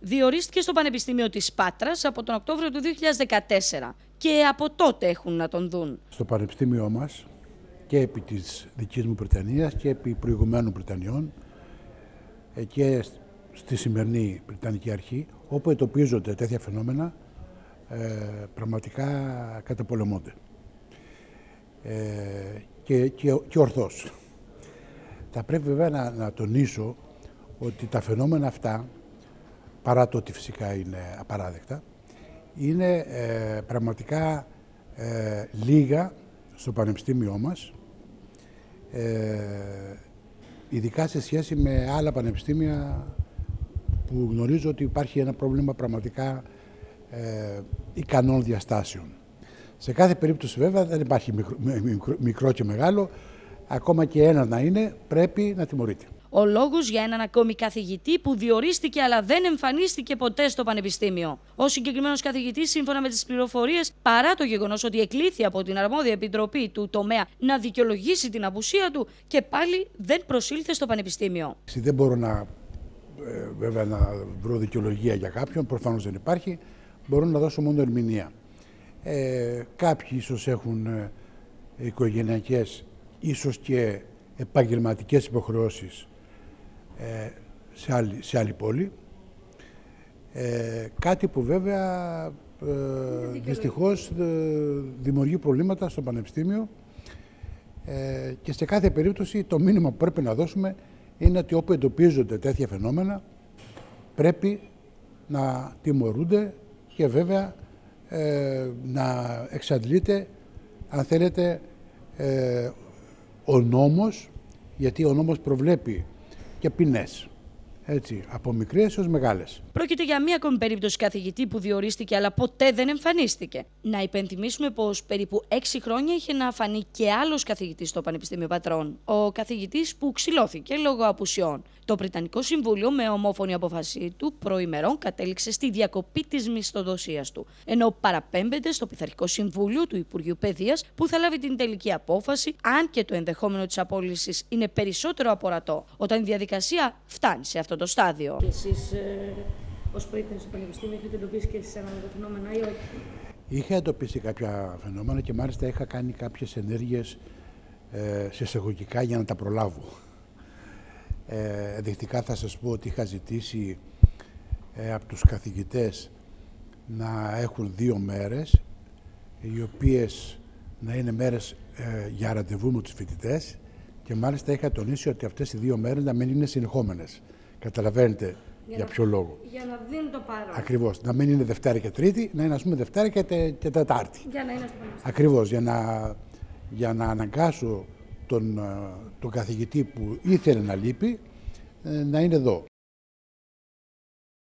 διορίστηκε στο Πανεπιστήμιο της Πάτρας από τον Οκτώβριο του 2014 και από τότε έχουν να τον δουν. Στο Πανεπιστήμιό μας και επί της δικής μου Βρετανίας και επί προηγουμένων Βρετανιών ε, και στη σημερινή Βρετανική Αρχή, όπου ετοπίζονται τέτοια φαινόμενα, ε, πραγματικά καταπολεμώνται. Ε, και, και, και ορθώς. Θα πρέπει βέβαια να, να τονίσω ότι τα φαινόμενα αυτά, παρά το ότι φυσικά είναι απαράδεκτα, είναι ε, πραγματικά ε, λίγα στο Πανεπιστήμιό μας, ε, ειδικά σε σχέση με άλλα πανεπιστήμια που γνωρίζω ότι υπάρχει ένα πρόβλημα πραγματικά ε, ικανών διαστάσεων. Σε κάθε περίπτωση βέβαια δεν υπάρχει μικρό, και μεγάλο, ακόμα και ένα να είναι πρέπει να τιμωρείται. Ο λόγος για έναν ακόμη καθηγητή που διορίστηκε αλλά δεν εμφανίστηκε ποτέ στο Πανεπιστήμιο. Ο συγκεκριμένος καθηγητής, σύμφωνα με τις πληροφορίες, παρά το γεγονός ότι εκλήθη από την αρμόδια επιτροπή του τομέα να δικαιολογήσει την απουσία του και πάλι δεν προσήλθε στο Πανεπιστήμιο. Δεν μπορώ να, ε, βέβαια, να βρω δικαιολογία για κάποιον, προφανώς δεν υπάρχει. Μπορώ να δώσω μόνο ερμηνεία. Ε, κάποιοι ίσως έχουν ε, οικογενειακές, ίσως και επαγγελματικές υποχρεώσεις ε, σε, άλλη, σε άλλη πόλη. Ε, κάτι που βέβαια ε, δυστυχώς ε, δημιουργεί προβλήματα στο Πανεπιστήμιο ε, και σε κάθε περίπτωση το μήνυμα που πρέπει να δώσουμε είναι ότι όπου εντοπίζονται τέτοια φαινόμενα πρέπει να τιμωρούνται και βέβαια ε, να εξαντλείται, αν θέλετε, ε, ο νόμος, γιατί ο νόμος προβλέπει και ποινές έτσι, από μικρές έως μεγάλες. Πρόκειται για μία ακόμη περίπτωση καθηγητή που διορίστηκε αλλά ποτέ δεν εμφανίστηκε. Να υπενθυμίσουμε πως περίπου έξι χρόνια είχε να φανεί και άλλος καθηγητής στο Πανεπιστήμιο Πατρών. Ο καθηγητής που ξυλώθηκε λόγω απουσιών. Το Πριτανικό Συμβούλιο, με ομόφωνη αποφασή του, προημερών κατέληξε στη διακοπή της μισθοδοσίας του. Ενώ παραπέμπεται στο Πειθαρχικό Συμβούλιο του Υπουργείου Παιδείας, που θα λάβει την τελική απόφαση, αν και το ενδεχόμενο της απόλυσης είναι περισσότερο απορατό, όταν η διαδικασία φτάνει σε αυτό το στάδιο. Και εσείς ε, ως προείπνευση στο Πανεπιστήμιο έχετε εντοπίσει και εσείς ένα φαινόμενα ή όχι; Είχα εντοπίσει κάποια φαινόμενα και μάλιστα είχα κάνει κάποιες ενέργειες ε, σε εισαγωγικά για να τα προλάβω. Ε, ενδεικτικά θα σας πω ότι είχα ζητήσει ε, από τους καθηγητές να έχουν δύο μέρες οι οποίες να είναι μέρες ε, για ραντεβού με τους φοιτητές και μάλιστα είχα τονίσει ότι αυτές οι δύο μέρες να μην είναι συνεχόμενες. Καταλαβαίνετε για, ποιο λόγο. Για να δίνουν το παρόν. Ακριβώς. Να μην είναι Δευτέρα και Τρίτη, να είναι ας πούμε Δευτέρα και, τε, και Τετάρτη. Για να είναι στο Ακριβώς. Για να, για να αναγκάσω τον, ε, τον καθηγητή που ήθελε να λείπει ε, να είναι εδώ.